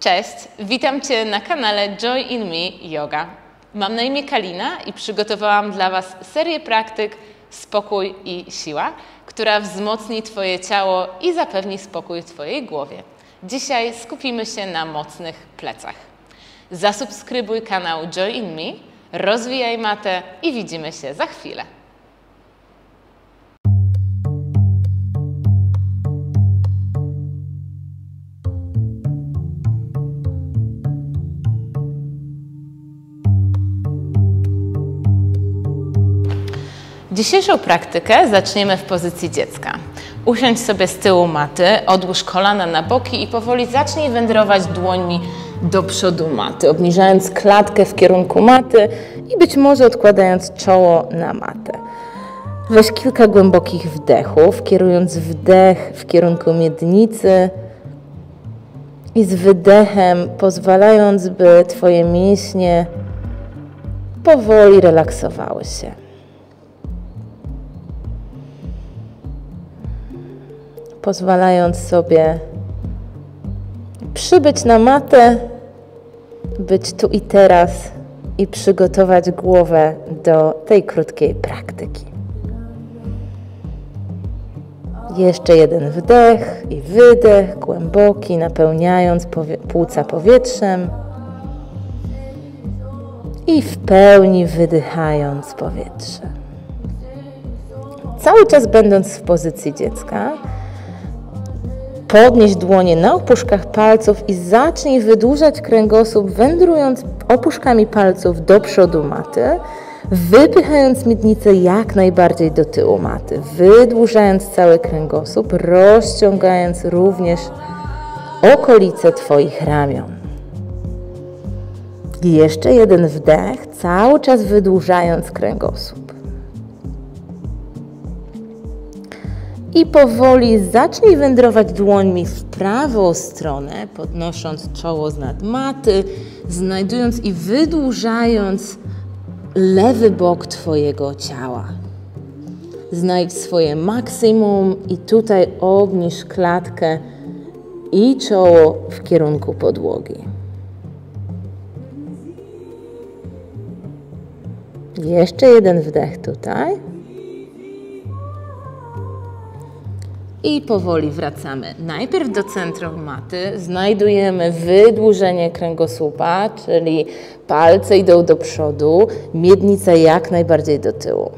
Cześć, witam Cię na kanale Joy in Me Yoga. Mam na imię Kalina i przygotowałam dla Was serię praktyk Spokój i Siła, która wzmocni Twoje ciało i zapewni spokój Twojej głowie. Dzisiaj skupimy się na mocnych plecach. Zasubskrybuj kanał Joy in Me, rozwijaj matę i widzimy się za chwilę. Dzisiejszą praktykę zaczniemy w pozycji dziecka. Usiądź sobie z tyłu maty, odłóż kolana na boki i powoli zacznij wędrować dłońmi do przodu maty, obniżając klatkę w kierunku maty i być może odkładając czoło na matę. Weź kilka głębokich wdechów, kierując wdech w kierunku miednicy i z wydechem pozwalając, by Twoje mięśnie powoli relaksowały się. Pozwalając sobie przybyć na matę, być tu i teraz i przygotować głowę do tej krótkiej praktyki. Jeszcze jeden wdech i wydech, głęboki, napełniając powie płuca powietrzem i w pełni wydychając powietrze. Cały czas będąc w pozycji dziecka, Podnieś dłonie na opuszkach palców i zacznij wydłużać kręgosłup, wędrując opuszkami palców do przodu maty, wypychając miednicę jak najbardziej do tyłu maty, wydłużając cały kręgosłup, rozciągając również okolice Twoich ramion. I jeszcze jeden wdech, cały czas wydłużając kręgosłup. I powoli zacznij wędrować dłońmi w prawą stronę, podnosząc czoło z nad maty, znajdując i wydłużając lewy bok Twojego ciała. Znajdź swoje maksimum i tutaj obniż klatkę i czoło w kierunku podłogi. Jeszcze jeden wdech tutaj. I powoli wracamy. Najpierw do centrum maty znajdujemy wydłużenie kręgosłupa, czyli palce idą do przodu, miednica jak najbardziej do tyłu.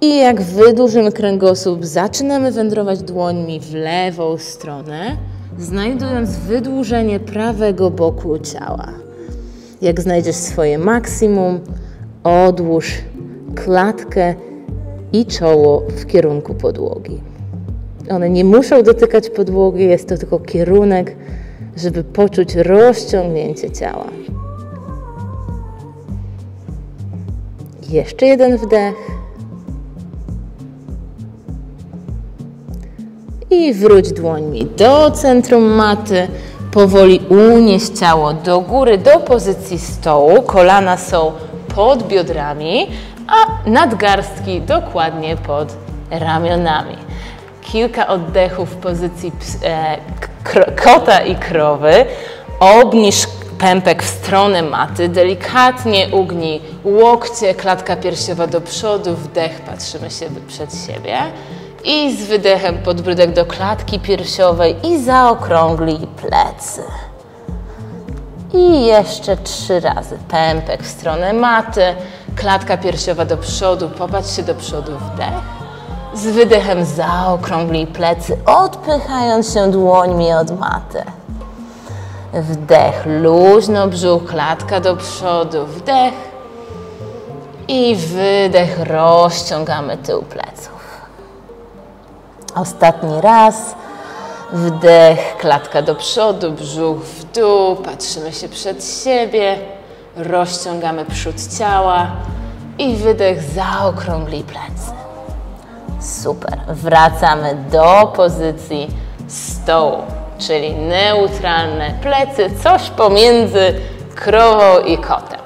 I jak wydłużymy kręgosłup, zaczynamy wędrować dłońmi w lewą stronę, znajdując wydłużenie prawego boku ciała. Jak znajdziesz swoje maksimum, odłóż klatkę i czoło w kierunku podłogi. One nie muszą dotykać podłogi, jest to tylko kierunek, żeby poczuć rozciągnięcie ciała. Jeszcze jeden wdech. I wróć dłońmi do centrum maty. Powoli unieś ciało do góry, do pozycji stołu. Kolana są pod biodrami, a nadgarstki dokładnie pod ramionami kilka oddechów w pozycji e, kota i krowy. Obniż pępek w stronę maty, delikatnie ugnij łokcie, klatka piersiowa do przodu, wdech, patrzymy się przed siebie i z wydechem podbródek do klatki piersiowej i zaokrąglij plecy. I jeszcze trzy razy pępek w stronę maty, klatka piersiowa do przodu, popatrz się do przodu, wdech. Z wydechem zaokrąglij plecy, odpychając się dłońmi od maty. Wdech, luźno brzuch, klatka do przodu, wdech i wydech, rozciągamy tył pleców. Ostatni raz. Wdech, klatka do przodu, brzuch w dół, patrzymy się przed siebie, rozciągamy przód ciała i wydech, zaokrąglij plecy. Super. Wracamy do pozycji stołu, czyli neutralne plecy, coś pomiędzy krową i kotem.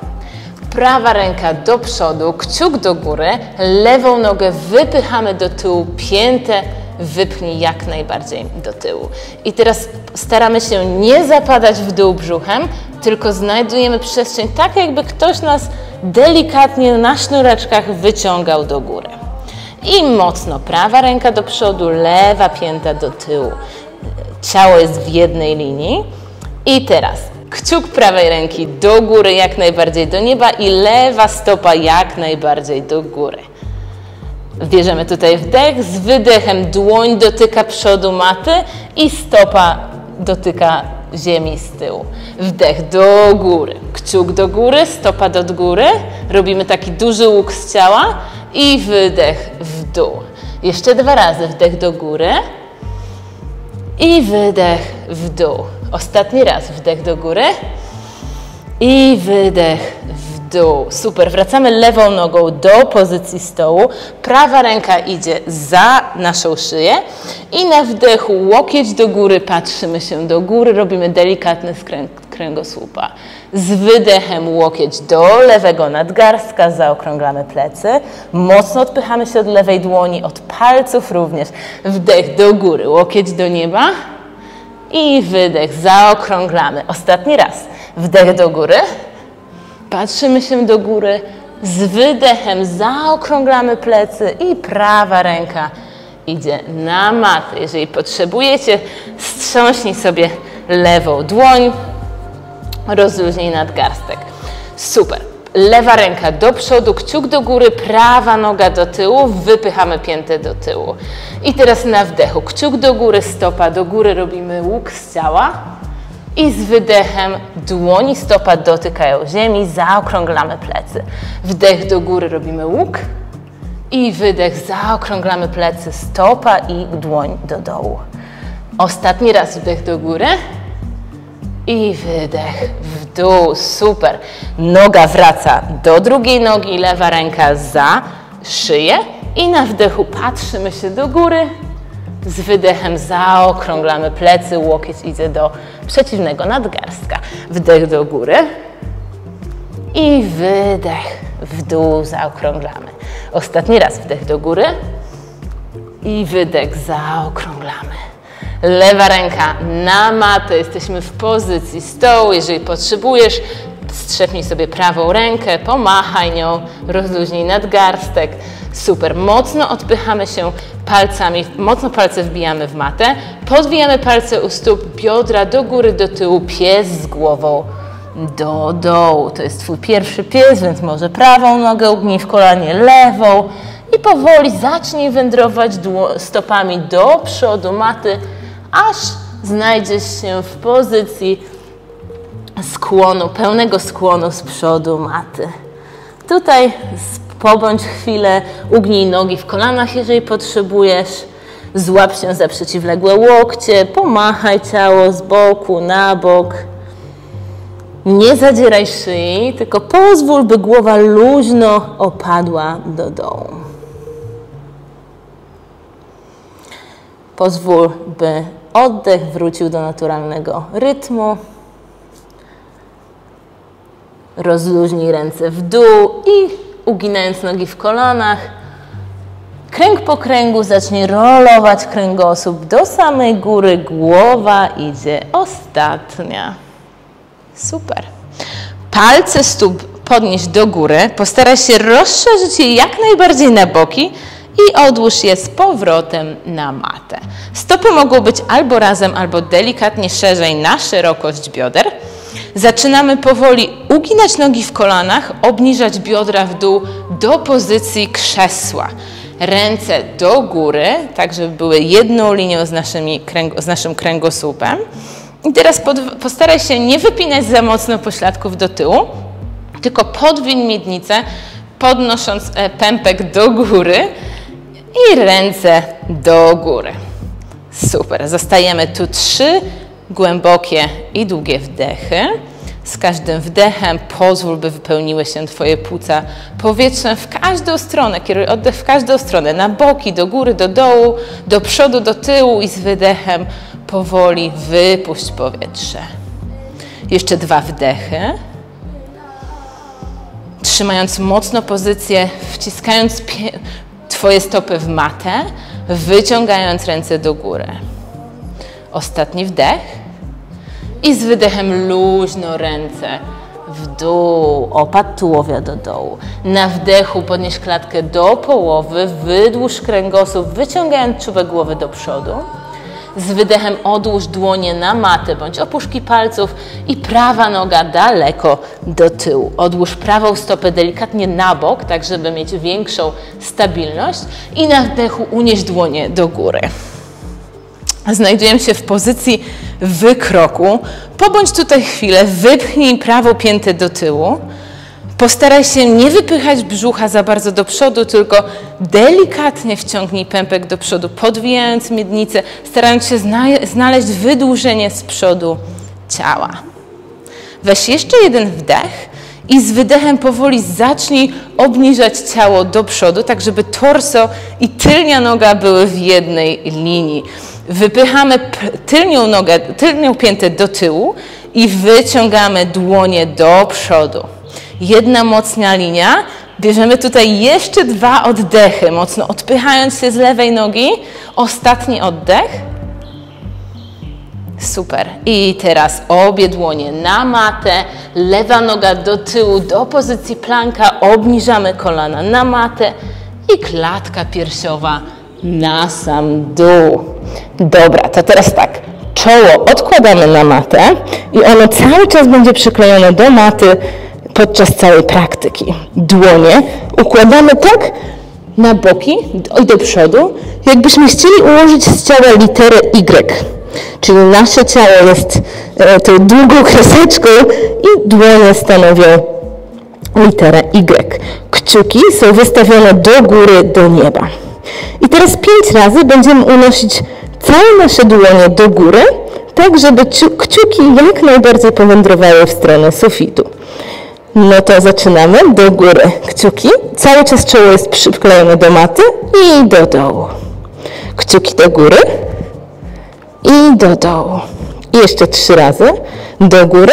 Prawa ręka do przodu, kciuk do góry, lewą nogę wypychamy do tyłu, piętę wypchnij jak najbardziej do tyłu. I teraz staramy się nie zapadać w dół brzuchem, tylko znajdujemy przestrzeń tak, jakby ktoś nas delikatnie na sznureczkach wyciągał do góry. I mocno prawa ręka do przodu, lewa pięta do tyłu. Ciało jest w jednej linii. I teraz kciuk prawej ręki do góry, jak najbardziej do nieba i lewa stopa jak najbardziej do góry. Bierzemy tutaj wdech, z wydechem dłoń dotyka przodu maty i stopa dotyka ziemi z tyłu. Wdech do góry, kciuk do góry, stopa do góry. Robimy taki duży łuk z ciała i wydech w dół. Jeszcze dwa razy wdech do góry i wydech w dół. Ostatni raz wdech do góry i wydech dół. Super. Wracamy lewą nogą do pozycji stołu. Prawa ręka idzie za naszą szyję i na wdechu łokieć do góry, patrzymy się do góry, robimy delikatny skręt kręgosłupa. Z wydechem łokieć do lewego nadgarstka, zaokrąglamy plecy. Mocno odpychamy się od lewej dłoni, od palców również. Wdech do góry, łokieć do nieba i wydech, zaokrąglamy. Ostatni raz. Wdech do góry. Patrzymy się do góry. Z wydechem zaokrąglamy plecy i prawa ręka idzie na matę. Jeżeli potrzebujecie, strząśnij sobie lewą dłoń, rozluźnij nadgarstek. Super. Lewa ręka do przodu, kciuk do góry, prawa noga do tyłu, wypychamy piętę do tyłu. I teraz na wdechu, kciuk do góry, stopa do góry, robimy łuk z ciała. I z wydechem dłoni stopa dotykają ziemi, zaokrąglamy plecy. Wdech do góry robimy łuk i wydech zaokrąglamy plecy, stopa i dłoń do dołu. Ostatni raz wdech do góry i wydech w dół. Super. Noga wraca do drugiej nogi, lewa ręka za szyję i na wdechu patrzymy się do góry. Z wydechem zaokrąglamy plecy, łokieć idzie do przeciwnego nadgarstka. Wdech do góry i wydech w dół zaokrąglamy. Ostatni raz wdech do góry i wydech zaokrąglamy. Lewa ręka na matę, jesteśmy w pozycji stołu. Jeżeli potrzebujesz, strzepnij sobie prawą rękę, pomachaj nią, rozluźnij nadgarstek. Super, mocno odpychamy się palcami, mocno palce wbijamy w matę, podwijamy palce u stóp, biodra do góry, do tyłu, pies z głową do dołu. To jest Twój pierwszy pies, więc może prawą nogę ugnij w kolanie, lewą i powoli zacznij wędrować stopami do przodu maty, aż znajdziesz się w pozycji skłonu, pełnego skłonu z przodu maty. Tutaj pobądź chwilę, ugnij nogi w kolanach, jeżeli potrzebujesz. Złap się za przeciwległe łokcie, pomachaj ciało z boku na bok. Nie zadzieraj szyi, tylko pozwól, by głowa luźno opadła do dołu. Pozwól, by oddech wrócił do naturalnego rytmu. Rozluźnij ręce w dół i uginając nogi w kolanach, kręg po kręgu zacznie rolować kręgosłup do samej góry, głowa idzie ostatnia. Super. Palce stóp podnieś do góry, postaraj się rozszerzyć je jak najbardziej na boki i odłóż je z powrotem na matę. Stopy mogą być albo razem, albo delikatnie szerzej na szerokość bioder. Zaczynamy powoli uginać nogi w kolanach, obniżać biodra w dół do pozycji krzesła. Ręce do góry, tak żeby były jedną linią z, naszymi, z naszym kręgosłupem. I teraz pod, postaraj się nie wypinać za mocno pośladków do tyłu, tylko podwiń miednicę, podnosząc e, pępek do góry i ręce do góry. Super. Zostajemy tu trzy głębokie i długie wdechy. Z każdym wdechem pozwól, by wypełniły się Twoje płuca powietrzem w każdą stronę. Kieruj oddech w każdą stronę, na boki, do góry, do dołu, do przodu, do tyłu i z wydechem powoli wypuść powietrze. Jeszcze dwa wdechy. Trzymając mocno pozycję, wciskając Twoje stopy w matę, wyciągając ręce do góry. Ostatni wdech i z wydechem luźno ręce w dół, opad tułowia do dołu. Na wdechu podnieś klatkę do połowy, wydłuż kręgosłup, wyciągając czubek głowy do przodu. Z wydechem odłóż dłonie na matę bądź opuszki palców i prawa noga daleko do tyłu. Odłóż prawą stopę delikatnie na bok, tak żeby mieć większą stabilność i na wdechu unieś dłonie do góry. Znajdujemy się w pozycji wykroku. Pobądź tutaj chwilę, wypchnij prawą piętę do tyłu. Postaraj się nie wypychać brzucha za bardzo do przodu, tylko delikatnie wciągnij pępek do przodu, podwijając miednicę, starając się znaleźć wydłużenie z przodu ciała. Weź jeszcze jeden wdech i z wydechem powoli zacznij obniżać ciało do przodu, tak żeby torso i tylnia noga były w jednej linii. Wypychamy tylnią nogę, tylnią piętę do tyłu i wyciągamy dłonie do przodu. Jedna mocna linia. Bierzemy tutaj jeszcze dwa oddechy, mocno odpychając się z lewej nogi. Ostatni oddech. Super. I teraz obie dłonie na matę, lewa noga do tyłu, do pozycji planka, obniżamy kolana na matę i klatka piersiowa na sam dół. Dobra, to teraz tak. Czoło odkładamy na matę i ono cały czas będzie przyklejone do maty podczas całej praktyki. Dłonie układamy tak na boki i do przodu, jakbyśmy chcieli ułożyć z ciała literę Y. Czyli nasze ciało jest e, tą długą kreseczką i dłonie stanowią literę Y. Kciuki są wystawione do góry, do nieba. I teraz pięć razy będziemy unosić całe nasze dłonie do góry, tak żeby kciuki jak najbardziej powędrowały w stronę sufitu. No to zaczynamy do góry kciuki. Cały czas czoło jest przyklejone do maty i do dołu. Kciuki do góry i do dołu. I jeszcze trzy razy. Do góry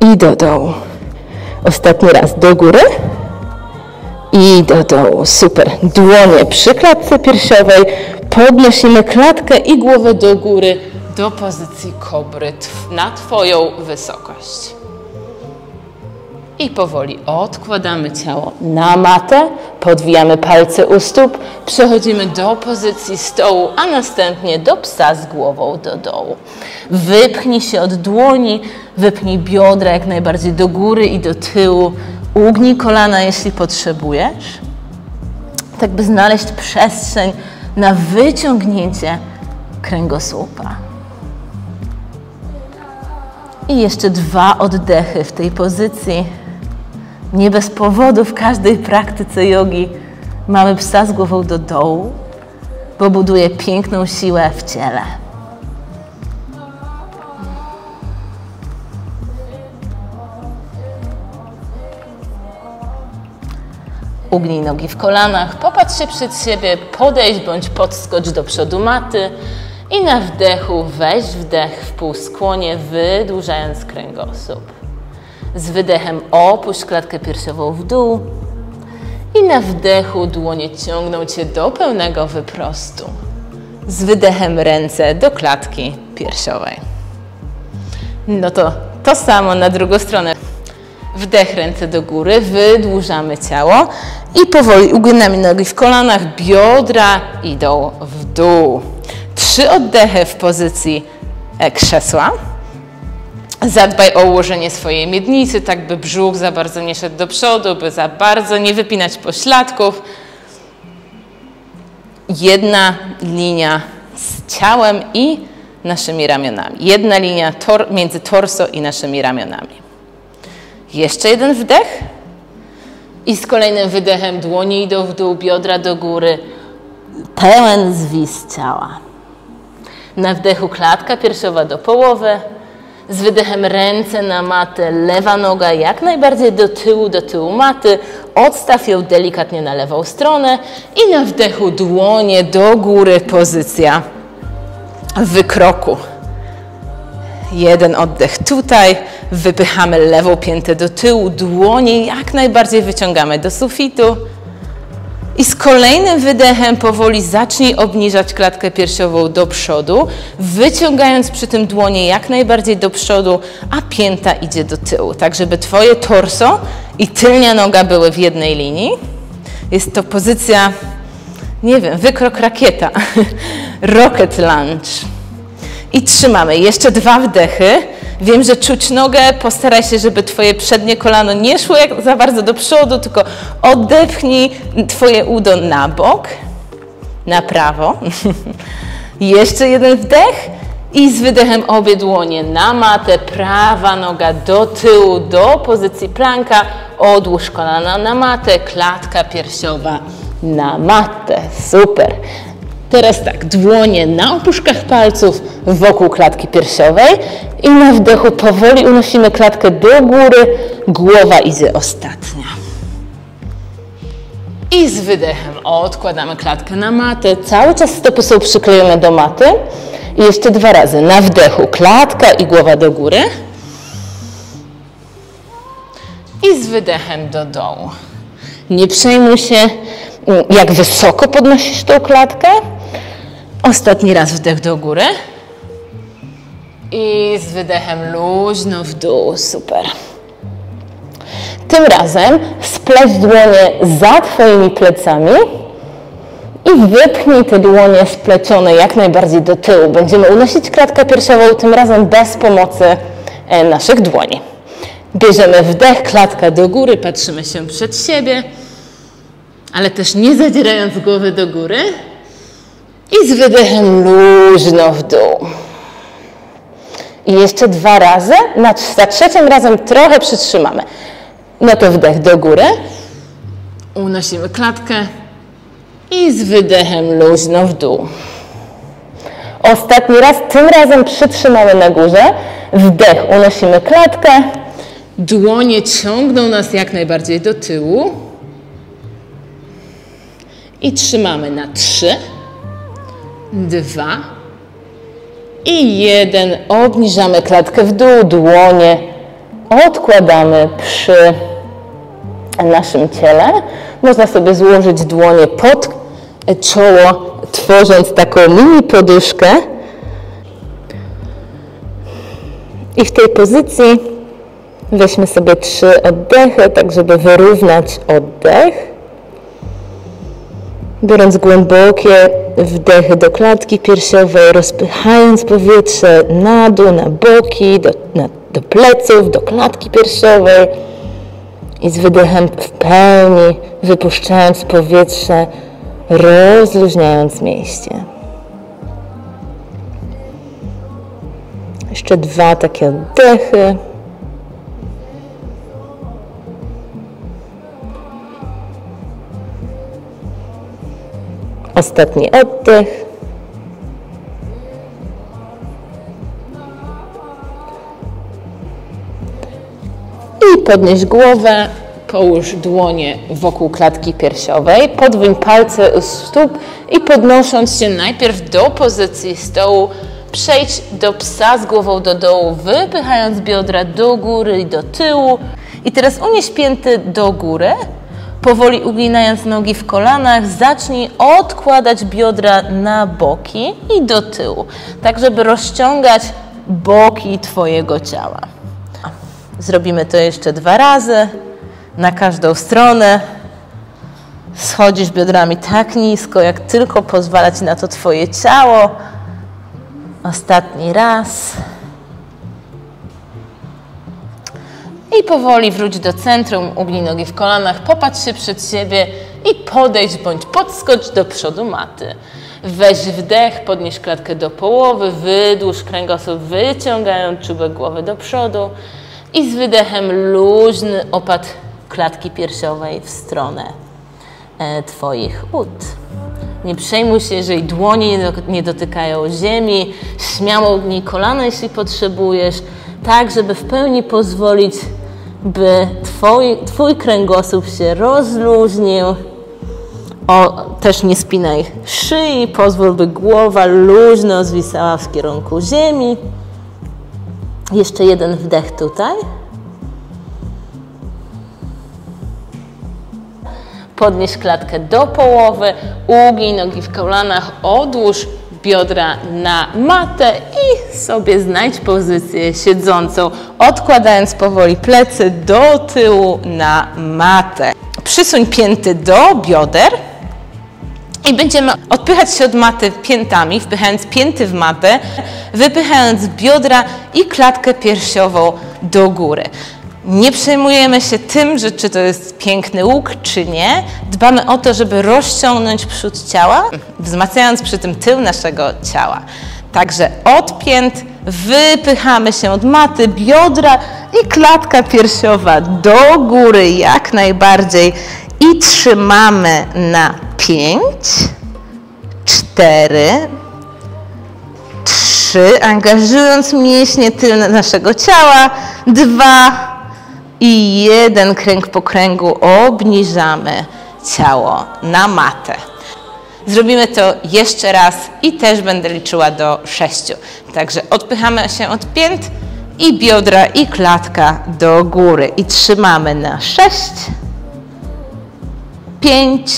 i do dołu. Ostatni raz do góry i do dołu. Super. Dłonie przy klatce piersiowej. Podnosimy klatkę i głowę do góry do pozycji kobry na Twoją wysokość. I powoli odkładamy ciało na matę, podwijamy palce u stóp, przechodzimy do pozycji stołu, a następnie do psa z głową do dołu. Wypchnij się od dłoni, wypchnij biodra jak najbardziej do góry i do tyłu. Ugnij kolana, jeśli potrzebujesz, tak by znaleźć przestrzeń na wyciągnięcie kręgosłupa. I jeszcze dwa oddechy w tej pozycji. Nie bez powodu w każdej praktyce jogi mamy psa z głową do dołu, bo buduje piękną siłę w ciele. Ugnij nogi w kolanach, popatrz się przed siebie, podejść bądź podskocz do przodu maty i na wdechu weź wdech w półskłonie, wydłużając kręgosłup. Z wydechem opuść klatkę piersiową w dół i na wdechu dłonie ciągną Cię do pełnego wyprostu. Z wydechem ręce do klatki piersiowej. No to to samo na drugą stronę. Wdech ręce do góry, wydłużamy ciało i powoli uginamy nogi w kolanach, biodra idą w dół. Trzy oddechy w pozycji e, krzesła. Zadbaj o ułożenie swojej miednicy, tak by brzuch za bardzo nie szedł do przodu, by za bardzo nie wypinać pośladków. Jedna linia z ciałem i naszymi ramionami. Jedna linia tor między torso i naszymi ramionami. Jeszcze jeden wdech. I z kolejnym wydechem dłonie idą w dół, biodra do góry. Pełen zwis ciała. Na wdechu klatka piersiowa do połowy. Z wydechem ręce na matę, lewa noga jak najbardziej do tyłu, do tyłu maty. Odstaw ją delikatnie na lewą stronę i na wdechu dłonie do góry, pozycja wykroku. Jeden oddech tutaj, wypychamy lewą piętę do tyłu, dłonie jak najbardziej wyciągamy do sufitu I z kolejnym wydechem powoli zacznij obniżać klatkę piersiową do przodu, wyciągając przy tym dłonie jak najbardziej do przodu, a pięta idzie do tyłu, tak żeby Twoje torso i tylnia noga były w jednej linii. Jest to pozycja, nie wiem, wykrok rakieta, rocket lunge. I trzymamy. Jeszcze dwa wdechy. Wiem, że czuć nogę. Postaraj się, żeby Twoje przednie kolano nie szło jak za bardzo do przodu, tylko odepchnij Twoje udo na bok, na prawo. Jeszcze jeden wdech i z wydechem obie dłonie na matę, prawa noga do tyłu, do pozycji planka, odłóż kolana na matę, klatka piersiowa na matę. Super. Teraz tak, dłonie na opuszkach palców wokół klatki piersiowej i na wdechu powoli unosimy klatkę do góry, głowa idzie ostatnia. I z wydechem odkładamy klatkę na matę. Cały czas stopy są przyklejone do maty. I jeszcze dwa razy. Na wdechu klatka i głowa do góry. I z wydechem do dołu. Nie przejmuj się, jak wysoko podnosisz tą klatkę. Ostatni raz wdech do góry. I z wydechem luźno w dół. Super. Tym razem spleć dłonie za Twoimi plecami i wypchnij te dłonie splecione jak najbardziej do tyłu. Będziemy unosić klatkę piersiową, tym razem bez pomocy e, naszych dłoni. Bierzemy wdech, klatka do góry, patrzymy się przed siebie, ale też nie zadzierając głowy do góry. I z wydechem luźno w dół. I jeszcze dwa razy. Za trzecim razem trochę przytrzymamy. No to wdech do góry. Unosimy klatkę i z wydechem luźno w dół. Ostatni raz, tym razem przytrzymamy na górze. Wdech, unosimy klatkę. Dłonie ciągną nas jak najbardziej do tyłu. I trzymamy na trzy, dwa i jeden. Obniżamy klatkę w dół, dłonie odkładamy przy naszym ciele. Można sobie złożyć dłonie pod czoło, tworząc taką mini poduszkę. I w tej pozycji weźmy sobie trzy oddechy, tak żeby wyrównać oddech. Biorąc głębokie wdechy do klatki piersiowej, rozpychając powietrze na dół, na boki, do, na, do pleców, do klatki piersiowej i z wydechem w pełni wypuszczając powietrze, rozluźniając mięśnie. Jeszcze dwa takie oddechy. Ostatni oddech. I podnieś głowę, połóż dłonie wokół klatki piersiowej, podwój palce u stóp i podnosząc się najpierw do pozycji stołu, przejdź do psa z głową do dołu, wypychając biodra do góry i do tyłu. I teraz unieś pięty do góry, powoli uginając nogi w kolanach, zacznij odkładać biodra na boki i do tyłu, tak żeby rozciągać boki Twojego ciała. Zrobimy to jeszcze dwa razy na każdą stronę. Schodzisz biodrami tak nisko, jak tylko pozwala Ci na to Twoje ciało. Ostatni raz. I powoli wróć do centrum, ugnij nogi w kolanach, popatrz się przed siebie i podejdź bądź podskocz do przodu maty. Weź wdech, podnieś klatkę do połowy, wydłuż kręgosłup, wyciągając czubek głowy do przodu i z wydechem luźny opad klatki piersiowej w stronę e, Twoich ud. Nie przejmuj się, jeżeli dłonie nie dotykają ziemi, śmiało ugnij kolana, jeśli potrzebujesz, tak żeby w pełni pozwolić, by twój, twój kręgosłup się rozluźnił. O, też nie spinaj szyi, pozwól, by głowa luźno zwisała w kierunku ziemi. Jeszcze jeden wdech tutaj. Podnieś klatkę do połowy, ugnij nogi w kolanach, odłóż biodra na matę i sobie znajdź pozycję siedzącą, odkładając powoli plecy do tyłu na matę. Przysuń pięty do bioder i będziemy odpychać się od maty piętami, wpychając pięty w matę, wypychając biodra i klatkę piersiową do góry. Nie przejmujemy się tym, że czy to jest piękny łuk, czy nie. Dbamy o to, żeby rozciągnąć przód ciała, wzmacniając przy tym tył naszego ciała. Także od pięt wypychamy się od maty, biodra i klatka piersiowa do góry jak najbardziej i trzymamy na pięć, cztery, trzy, angażując mięśnie tylne naszego ciała, dwa i jeden kręg po kręgu obniżamy ciało na matę. Zrobimy to jeszcze raz i też będę liczyła do sześciu. Także odpychamy się od pięt i biodra i klatka do góry. I trzymamy na sześć, pięć,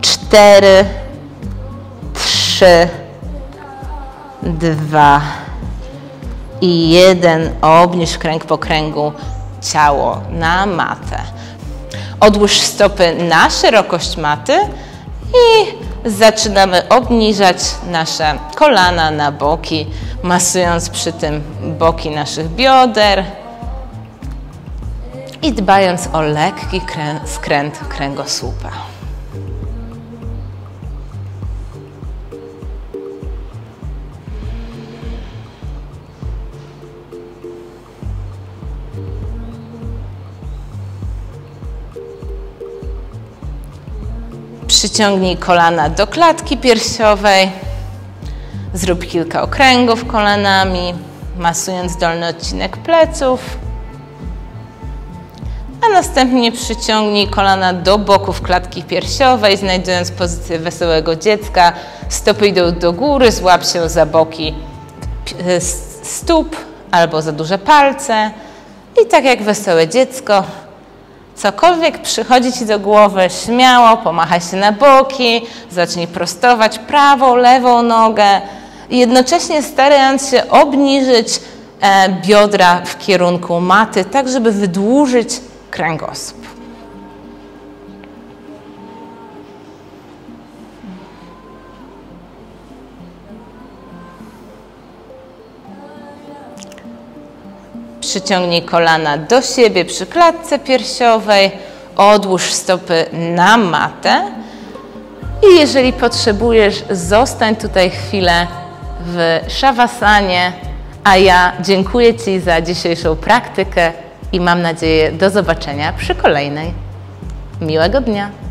cztery, trzy, dwa i jeden. Obniż kręg po kręgu ciało na matę. Odłóż stopy na szerokość maty i zaczynamy obniżać nasze kolana na boki, masując przy tym boki naszych bioder i dbając o lekki skręt kręgosłupa. Przyciągnij kolana do klatki piersiowej. Zrób kilka okręgów kolanami, masując dolny odcinek pleców. A następnie przyciągnij kolana do boków klatki piersiowej, znajdując pozycję wesołego dziecka. Stopy idą do góry, złap się za boki stóp albo za duże palce. I tak jak wesołe dziecko, Cokolwiek przychodzi Ci do głowy, śmiało pomachaj się na boki, zacznij prostować prawą, lewą nogę, jednocześnie starając się obniżyć e, biodra w kierunku maty, tak żeby wydłużyć kręgosłup. Przyciągnij kolana do siebie przy klatce piersiowej, odłóż stopy na matę i jeżeli potrzebujesz, zostań tutaj chwilę w szawasanie, a ja dziękuję Ci za dzisiejszą praktykę i mam nadzieję do zobaczenia przy kolejnej. Miłego dnia!